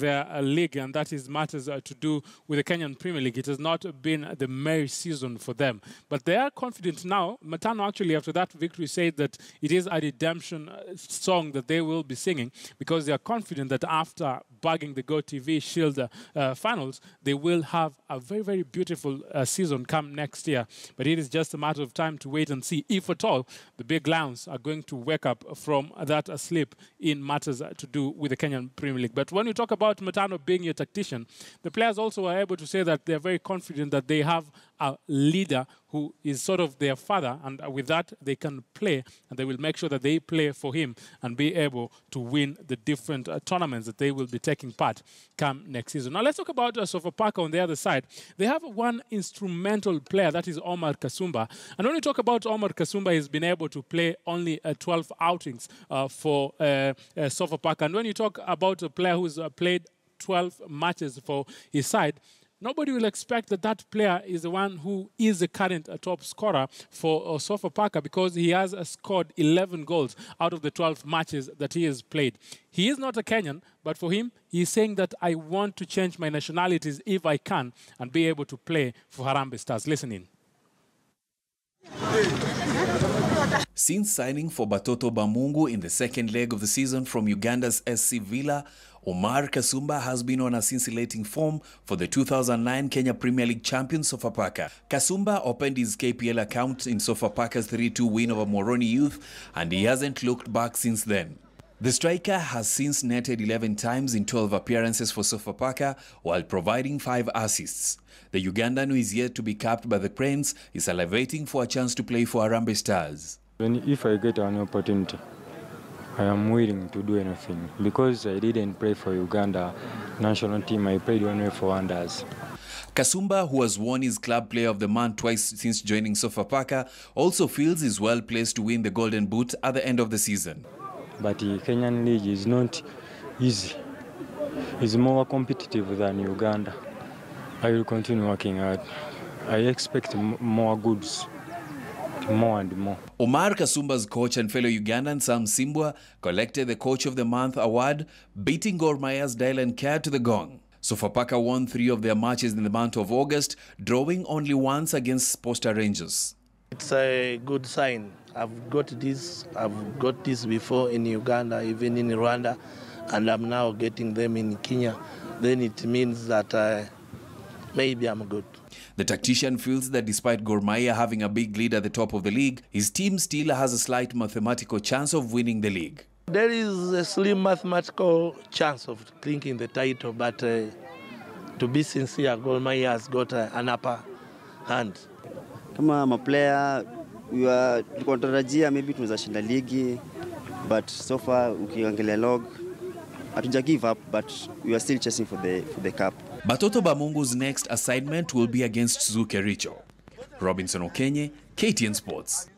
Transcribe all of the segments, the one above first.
their uh, league, and that is matters uh, to do with the Kenyan Premier League. It has not been the merry season for them, but they are confident now. Matano actually, after that victory, said that it is a redemption uh, song that they will be singing because they are confident that after bagging the Go TV Shield uh, finals, they will have a very, very beautiful uh, season come next year. But it is just a matter of time to wait and see if at all the big lions are going to wake up from that sleep in matters to do with the Kenyan Premier League. But when you talk about Matano being your tactician, the players also are able to say that they're very confident that they have a leader who is sort of their father, and with that they can play, and they will make sure that they play for him and be able to win the different uh, tournaments that they will be taking part come next season. Now let's talk about uh, Sofapaka on the other side. They have one instrumental player that is Omar Kasumba, and when you talk about Omar Kasumba, he's been able to play only uh, 12 outings uh, for uh, uh, Sofapaka, and when you talk about a player who's uh, played 12 matches for his side, nobody will expect that that player is the one who is the current uh, top scorer for uh, Sofapaka because he has uh, scored 11 goals out of the 12 matches that he has played. He is not a Kenyan, but for him, he is saying that I want to change my nationalities if I can and be able to play for Harambee Stars. Listen in. Since signing for Batoto Bamungu in the second leg of the season from Uganda's SC Villa, Omar Kasumba has been on a scintillating form for the 2009 Kenya Premier League champion Sofapaka. Kasumba opened his KPL account in Sofapaka's 3-2 win over Moroni Youth and he hasn't looked back since then. The striker has since netted 11 times in 12 appearances for Sofapaka while providing 5 assists. The Ugandan who is yet to be capped by the Cranes is salivating for a chance to play for Arambe Stars. When, if I get an opportunity, I am willing to do anything because I didn't play for Uganda national team. I played only for Wonders. Kasumba, who has won his club player of the month twice since joining Sofapaka, also feels is well placed to win the Golden Boot at the end of the season. But the Kenyan league is not easy. It's more competitive than Uganda. I will continue working hard. I expect more goods, more and more. Omar Kasumba's coach and fellow Ugandan Sam Simbwa collected the Coach of the Month award, beating Gor Mahia's Dylan Kerr to the gong. Sofapaka won three of their matches in the month of August, drawing only once against Posta Rangers. It's a good sign. I've got this. I've got this before in Uganda, even in Rwanda, and I'm now getting them in Kenya. Then it means that uh, maybe I'm good. The tactician feels that despite gormaya Mahia having a big lead at the top of the league, his team still has a slight mathematical chance of winning the league. There is a slim mathematical chance of clinking the title, but uh, to be sincere, gormaya Mahia has got uh, an upper hand. kama maplayer tulikuwa tunatarajia maybe tunaweza shinda ligi but so far ukiangalia log hatuja give up but we are still chasing for the, for the cup Batoto Bamungu's next assignment will be against Zuke Richo. Robinson Okenye, KTN Sports.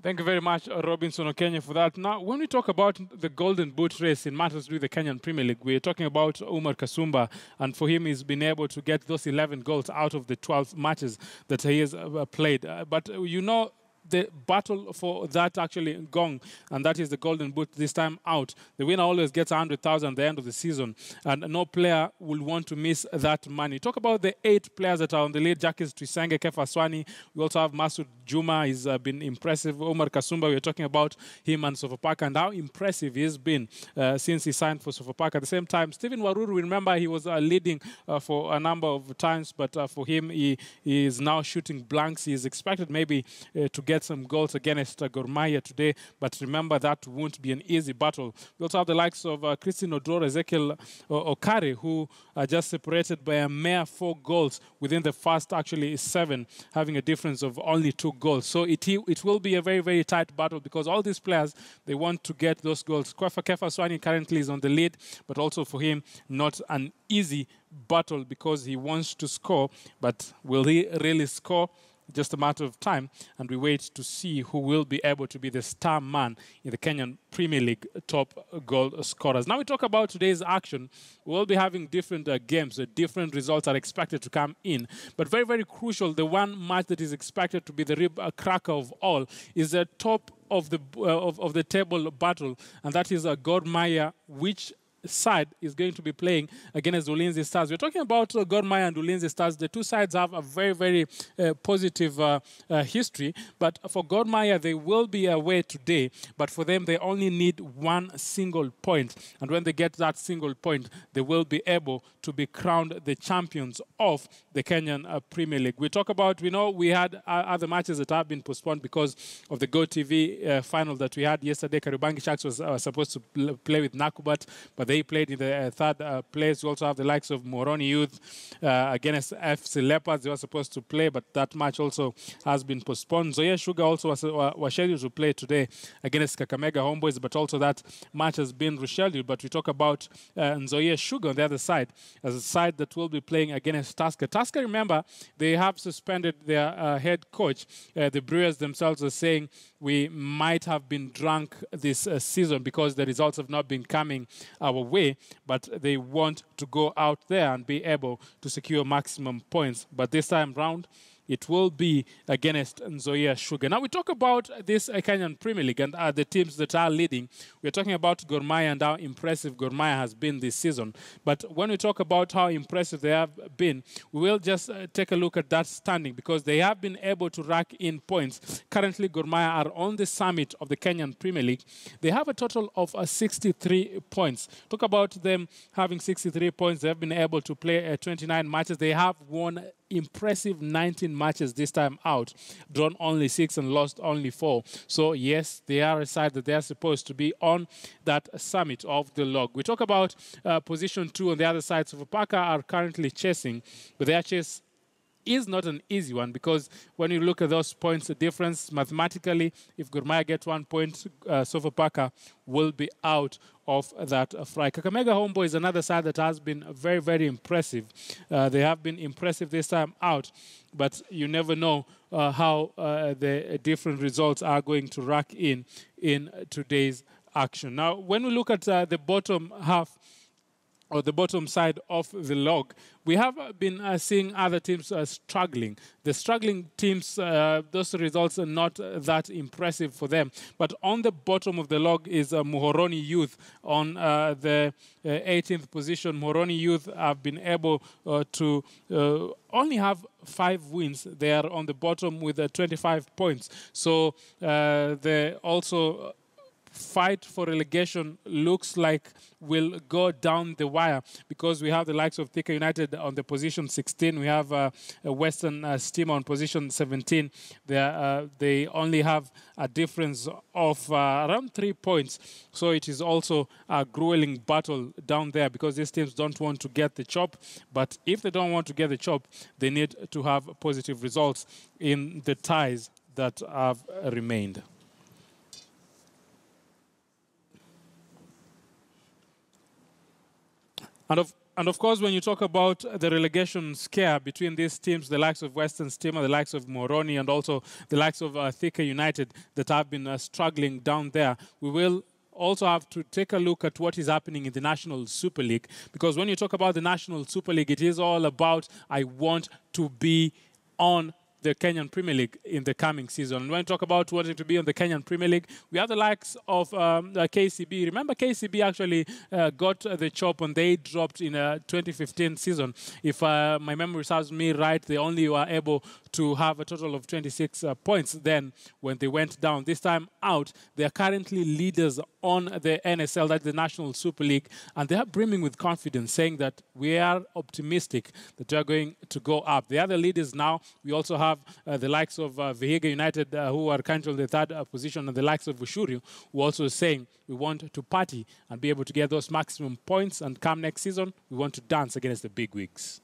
Thank you very much, Robinson Okenye, for that. Now, when we talk about the Golden Boot race in matters with the Kenyan Premier League, we're talking about Umar Kasumba, and for him, he's been able to get those 11 goals out of the 12 matches that he has uh, played. Uh, but uh, you know, the battle for that actually gong, and that is the golden boot this time out. The winner always gets 100,000 at the end of the season, and no player will want to miss that money. Talk about the eight players that are on the lead. Jacques Tuyisenge, Kefa Swani. We also have Masud Juma. He's uh, been impressive. Omar Kasumba, we are talking about him and Sofapaka and how impressive he has been uh, since he signed for Sofapaka. At the same time, Stephen Waruru, we remember he was uh, leading uh, for a number of times, but uh, for him, he, he is now shooting blanks. He is expected maybe uh, to get some goals against uh, Gor Mahia today, but remember that won't be an easy battle. We also have the likes of uh, Christine Odoro, Ezekiel uh, Okare, who are just separated by a mere four goals within the first actually seven, having a difference of only two goals. So it, it will be a very, very tight battle because all these players, they want to get those goals. Kefa, Kefa Swani currently is on the lead, but also for him, not an easy battle because he wants to score, but will he really score? Just a matter of time, and we wait to see who will be able to be the star man in the Kenyan Premier League top goal scorers. Now we talk about today's action. We'll be having different uh, games, uh, different results are expected to come in, but very, very crucial. The one match that is expected to be the rib uh, cracker of all is the top of the uh, of, of the table battle, and that is uh, Gor Mahia, which side is going to be playing against Ulinzi Stars. We're talking about uh, and Ulinzi Stars. The two sides have a very, very uh, positive uh, uh, history. But for Gor Mahia, they will be away today. But for them, they only need one single point. And when they get that single point, they will be able to be crowned the champions of the Kenyan uh, Premier League. We talk about, we know we had uh, other matches that have been postponed because of the Go TV uh, final that we had yesterday. Kariobangi Sharks was supposed to pl- play with Nakumatt, but they played in the uh, third uh, place. We also have the likes of Muhoroni Youth uh, against FC Leopards. They were supposed to play, but that match also has been postponed. Nzoia Sugar also was, was scheduled to play today against Kakamega Homeboys, but also that match has been rescheduled. But we talk about uh, Nzoia Sugar on the other side as a side that will be playing against Tusker. Tusker, remember, they have suspended their uh, head coach. Uh, the Brewers themselves are saying we might have been drunk this uh, season because the results have not been coming our way, but they want to go out there and be able to secure maximum points. But this time round, it will be against Nzoia Sugar. Now we talk about this Kenyan Premier League and uh, the teams that are leading. We're talking about Gor Mahia and how impressive Gor Mahia has been this season. But when we talk about how impressive they have been, we will just uh, take a look at that standing because they have been able to rack in points. Currently, Gor Mahia are on the summit of the Kenyan Premier League. They have a total of uh, 63 points. Talk about them having 63 points. They have been able to play uh, 29 matches. They have won impressive 19 matches this time out, drawn only six and lost only four. So, yes, they are a side that they are supposed to be on that summit of the log. We talk about uh, position two on the other side. Sofapaka are currently chasing, but their chase is not an easy one because when you look at those points, the difference mathematically, if Gor Mahia get one point, uh, Sofapaka will be out of that fry. Kakamega Homeboy is another side that has been very, very impressive. Uh, they have been impressive this time out, but you never know uh, how uh, the different results are going to rack in in today's action. Now, when we look at uh, the bottom half, or the bottom side of the log, we have uh, been uh, seeing other teams uh, struggling. The struggling teams, uh, those results are not uh, that impressive for them. But on the bottom of the log is uh, Muhoroni Youth on uh, the uh, 18th position. Muhoroni Youth have been able uh, to uh, only have five wins. They are on the bottom with uh, 25 points. So uh, they also fight for relegation looks like will go down the wire because we have the likes of Thika United on the position 16. We have uh, Western uh, Steam on position 17. They, uh, they only have a difference of uh, around three points. So it is also a grueling battle down there because these teams don't want to get the chop. But if they don't want to get the chop, they need to have positive results in the ties that have remained. And of, and of course, when you talk about the relegation scare between these teams, the likes of Western Stima, the likes of Muhoroni, and also the likes of uh, Thika United that have been uh, struggling down there, we will also have to take a look at what is happening in the National Super League. Because when you talk about the National Super League, it is all about I want to be on the Kenyan Premier League in the coming season. When we talk about wanting to be on the Kenyan Premier League, we have the likes of um, uh, KCB. Remember, KCB actually uh, got uh, the chop when they dropped in a 2015 season. If uh, my memory serves me right, they only were able to have a total of 26 uh, points then when they went down. This time out, they are currently leaders on the NSL, that's the National Super League, and they are brimming with confidence, saying that we are optimistic that we are going to go up. They are The leaders now, we also have uh, the likes of uh, Vihiga United, uh, who are currently the third uh, position, and the likes of Ushuru, who also saying we want to party and be able to get those maximum points, and come next season, we want to dance against the big wigs.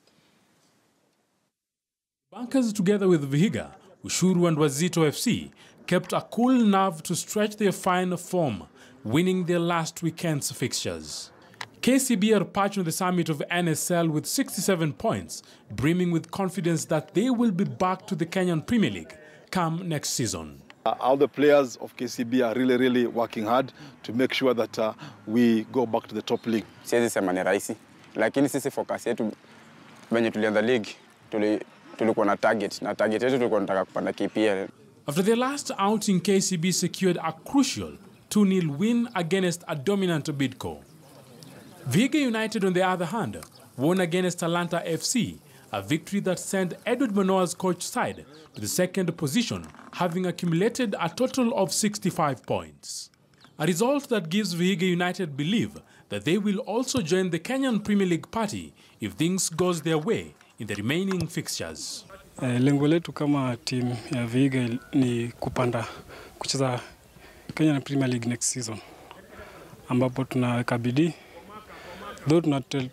Bankers, together with Vihiga, Ushuru, and Wazito FC, kept a cool nerve to stretch their fine form, winning their last weekend's fixtures. KCB are patching on the summit of NSL with 67 points, brimming with confidence that they will be back to the Kenyan Premier League come next season. Uh, all the players of KCB are really, really working hard to make sure that uh, we go back to the top league. siwezi sema ni rahisi, lakini sisi focus yetu venye tulianza league tuli, tulikuwa na target na target yetu tulikuwa tunataka kupanda KPL. After their last outing, KCB secured a crucial 2 0 win against a dominant Bidco. Vihiga United, on the other hand, won against Talanta FC, a victory that sent Edward Manoa's coach side to the second position, having accumulated a total of 65 points. A result that gives Vihiga United belief that they will also join the Kenyan Premier League party if things goes their way in the remaining fixtures. Eh, lengo letu kama timu ya Vihiga ni kupanda kucheza Kenyan Premier League next season, ambapo tunaweka bidii though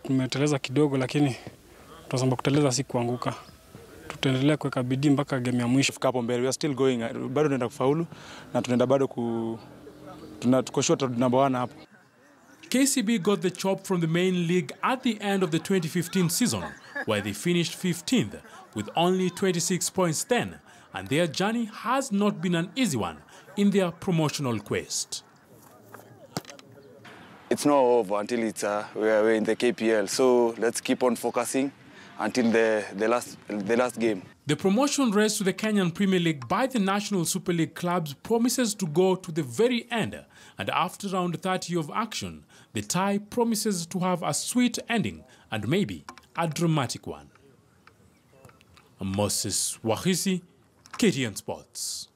tumeteleza kidogo, lakini tunasema kuteleza si kuanguka. Tutaendelea kuweka bidii mpaka game ya mwisho. Fika hapo mbele, we are still going, bado tunaenda kufaulu na tunaenda bado ku tuna, tuko sure number 1 hapo. KCB got the chop from the main league at the end of the 2015 season, where they finished 15th with only 26 points then, and their journey has not been an easy one in their promotional quest. It's not over until it's uh, we're, in the KPL. So let's keep on focusing until the, the last the last game. The promotion race to the Kenyan Premier League by the National Super League clubs promises to go to the very end, and after round 30 of action, the tie promises to have a sweet ending and maybe a dramatic one. Moses Wahisi, KTN Sports.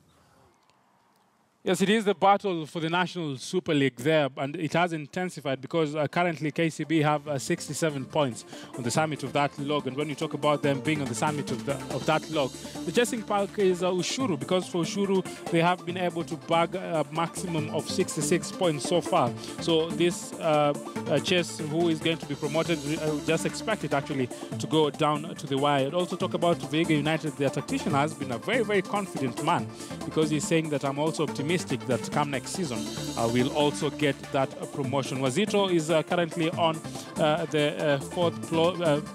Yes, it is the battle for the National Super League there, and it has intensified because uh, currently KCB have uh, 67 points on the summit of that log. And when you talk about them being on the summit of, the, of that log, the chasing park is uh, Ushuru because for Ushuru they have been able to bag a maximum of 66 points so far. So this uh, uh, chase, who is going to be promoted, would just expect it actually to go down to the wire. I'd also talk about Vihiga United. Their tactician has been a very, very confident man because he's saying that I'm also optimistic that come next season uh, we'll also get that promotion. Wazito is uh, currently on uh, the uh, fourth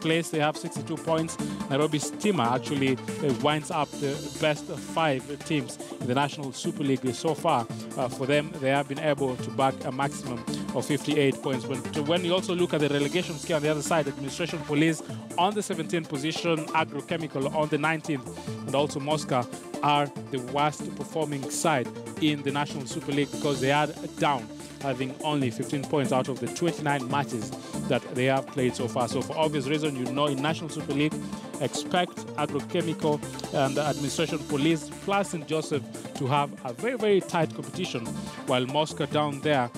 place. They have 62 points. Nairobi Stima actually winds up the best five teams in the National Super League so far. For them, they have been able to bag a maximum of 58 points. But when you also look at the relegation scale on the other side, Administration Police on the 17th position, Agrochemical on the 19th, and also Moscow are the worst performing side in the National Super League because they are down, having only 15 points out of the 29 matches that they have played so far. So, for obvious reason, you know, in National Super League, expect Agrochemical and the Administration Police plus St. Joseph to have a very, very tight competition, while Moscow down there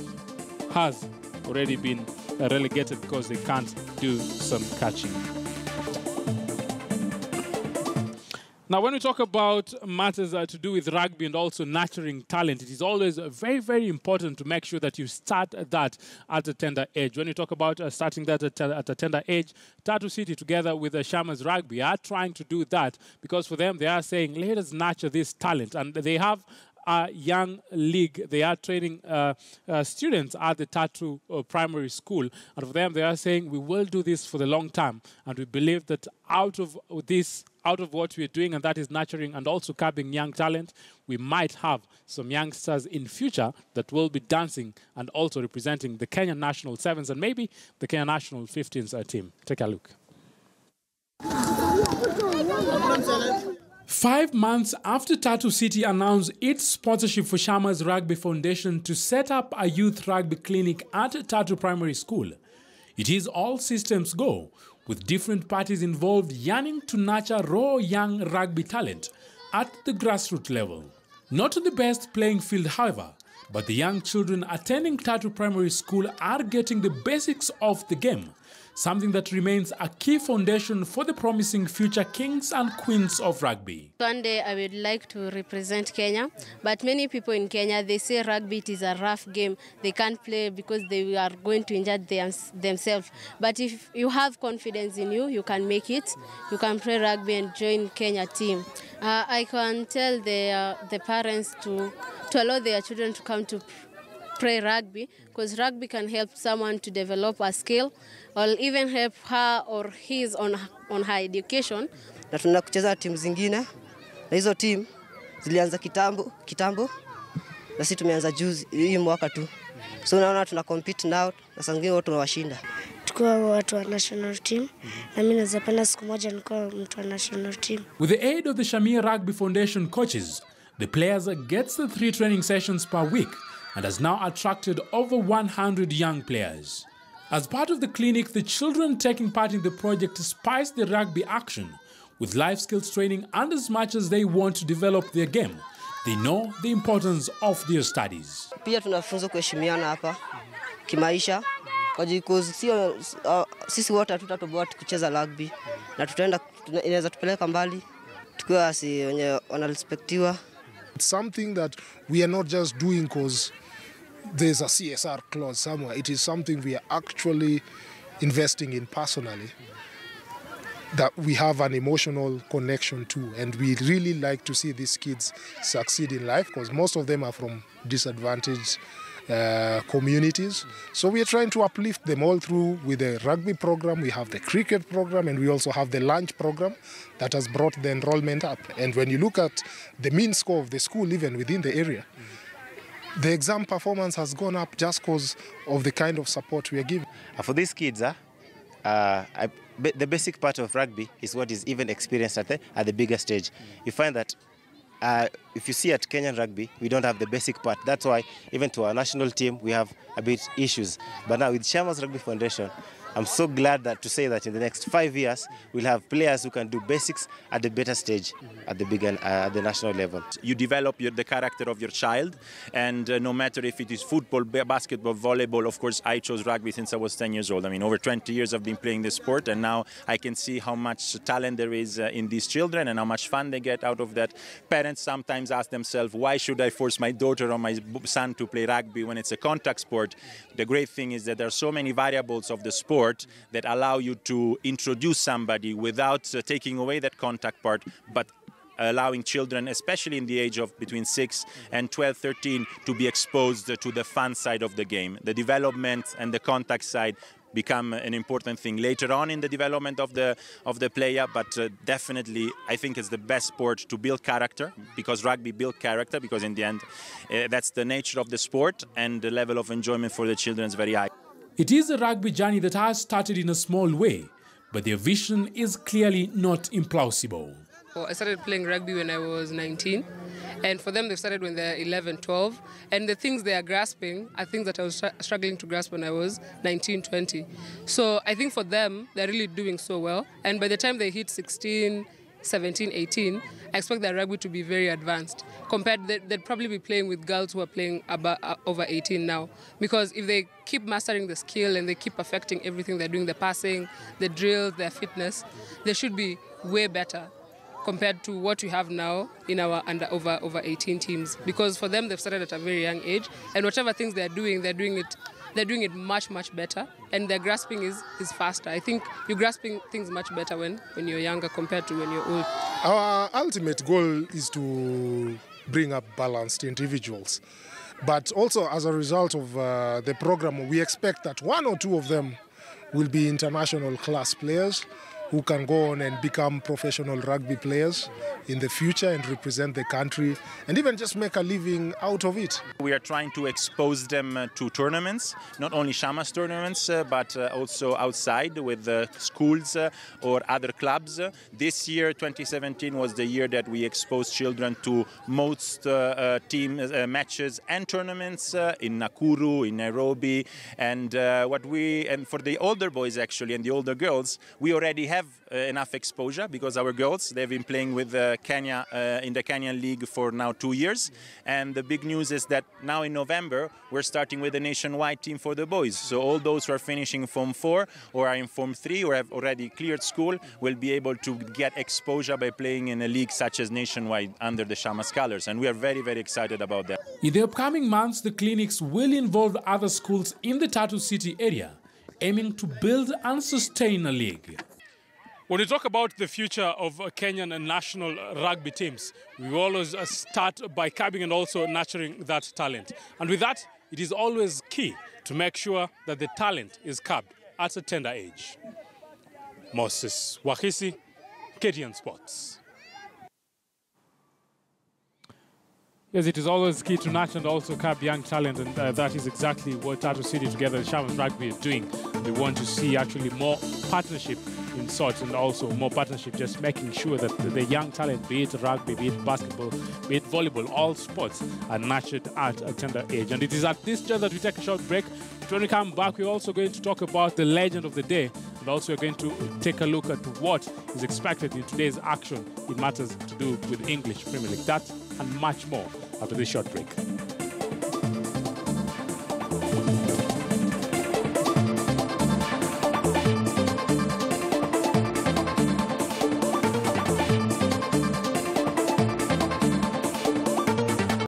has already been relegated because they can't do some catching. Now, when we talk about matters uh, to do with rugby and also nurturing talent, it is always very, very important to make sure that you start that at a tender age. When you talk about uh, starting that at, a- at a tender age, Tatu City, together with the Shamas Rugby, are trying to do that because for them, they are saying, let us nurture this talent. And they have a young league. They are training uh, uh, students at the Tatu uh, Primary School. And for them, they are saying, we will do this for the long term. And we believe that out of this, out of what we're doing, and that is nurturing and also curbing young talent, we might have some youngsters in future that will be dancing and also representing the Kenyan national sevens and maybe the Kenya national 15s uh, team. Take a look. Five months after Tatu City announced its sponsorship for Shamas Rugby Foundation to set up a youth rugby clinic at Tatu Primary School, it is all systems go, with different parties involved yearning to nurture raw young rugby talent at the grassroots level. Not the best playing field, however, but the young children attending Tatu Primary School are getting the basics of the game, something that remains a key foundation for the promising future kings and queens of rugby. One day I would like to represent Kenya, but many people in Kenya they say rugby is a rough game. They can't play because they are going to injure them, themselves. But if you have confidence in you, you can make it. You can play rugby and join Kenya team. Uh, I can tell the uh, the parents to to allow their children to come to play rugby because rugby can help someone to develop a skill or even help her or his on on her education. Na tunaenda kucheza timu zingine, na hizo timu zilianza kitambo kitambo, na sisi tumeanza juzi hii mwaka tu, so unaona tuna compete nao na saa zingine wao tunawashinda. watu wa national team. Na mimi naweza penda siku moja nikuwa mtu wa national team. With the aid of the Shamir Rugby Foundation coaches, the players gets the three training sessions per week and has now attracted over 100 young players. As part of the clinic, the children taking part in the project spice the rugby action with life skills training and as much as they want to develop their game, they know the importance of their studies. Pia tunafunzwa kuheshimiana hapa kimaisha kwa juu sio uh, sisi wote hatutatoboa tukicheza rugby na tutaenda inaweza tupeleka mbali tukiwa si wenye wanarespektiwa. It's something that we are not just doing because there's a CSR clause somewhere. It is something we are actually investing in personally. That we have an emotional connection to, and we really like to see these kids succeed in life because most of them are from disadvantaged uh, communities. So we are trying to uplift them all through with the rugby program. We have the cricket program, and we also have the lunch program that has brought the enrollment up. And when you look at the mean score of the school, even within the area, the exam performance has gone up just because of the kind of support we are giving. Uh, For these kids, uh, uh, I, the basic part of rugby is what is even experienced at the, at the bigger stage. You find that uh, if you see at Kenyan rugby, we don't have the basic part. That's why even to our national team, we have a bit issues. But now with Shamas Rugby Foundation, I'm so glad that to say that in the next five years, we'll have players who can do basics at the better stage, at the bigger, uh, at the national level. You develop your, the character of your child, and uh, no matter if it is football, basketball, volleyball. Of course, I chose rugby since I was 10 years old. I mean, over 20 years I've been playing this sport, and now I can see how much talent there is uh, in these children and how much fun they get out of that. Parents sometimes ask themselves, why should I force my daughter or my son to play rugby when it's a contact sport? The great thing is that there are so many variables of the sport that allow you to introduce somebody without uh, taking away that contact part, but allowing children, especially in the age of between 6 and 12, 13, to be exposed to the fun side of the game. The development and the contact side become an important thing later on in the development of the of the player but uh, definitely i think it's the best sport to build character because rugby build character because in the end uh, that's the nature of the sport and the level of enjoyment for the children is very high It is a rugby journey that has started in a small way, but their vision is clearly not implausible. I started playing rugby when I was 19, and for them, they started when they're 11, 12. And the things they are grasping are things that I was struggling to grasp when I was 19, 20. So I think for them, they're really doing so well. And by the time they hit 16, 17, 18, I expect their rugby to be very advanced. Compared, they- they'd probably be playing with girls who are playing about, uh, over 18 now. Because if they keep mastering the skill and they keep perfecting everything they're doing, the passing, the drills, their fitness, they should be way better compared to what we have now in our under over over 18 teams because for them they've started at a very young age and whatever things they're doing they're doing it they're doing it much much better and their grasping is is faster. I think you're grasping things much better when when you're younger compared to when you're old. Our ultimate goal is to bring up balanced individuals. But also, as a result of uh, the program, we expect that one or two of them will be international class players who can go on and become professional rugby players in the future and represent the country and even just make a living out of it. We are trying to expose them uh, to tournaments, not only Shamas tournaments, uh, but uh, also outside with schools or other clubs. This year, 2017, was the year that we exposed children to most team matches and tournaments in Nakuru, in Nairobi, and what we and for the older boys actually and the older girls, we already have uh, enough exposure because our girls they've been playing with uh, Kenya uh, in the Kenyan league for now two years, and the big news is that now in November we're starting with a nationwide team for the boys. So all those who are finishing Form 4 or are in Form 3 or have already cleared school will be able to get exposure by playing in a league such as nationwide under the Shamas colors, and we are very very excited about that. In the upcoming months, the clinics will involve other schools in the Tatu City area, aiming to build and sustain a league. When we talk about the future of Kenyan and national rugby teams, we always uh, start by curbing and also nurturing that talent. And with that, it is always key to make sure that the talent is curbed at a tender age. Moses Wahisi, KTN Sports. Yes, it is always key to nurture and also curb young talent, and uh, that is exactly what Tatu City together with Shamas Rugby are doing. We want to see actually more partnership in sorts and also more partnership, just making sure that the, the young talent, be it rugby, be it basketball, be it volleyball, all sports are nurtured at a tender age. And it is at this juncture that we take a short break. When we come back, we're also going to talk about the legend of the day, and also we're going to take a look at what is expected in today's action in matters to do with English Premier League. That and much more after this short break.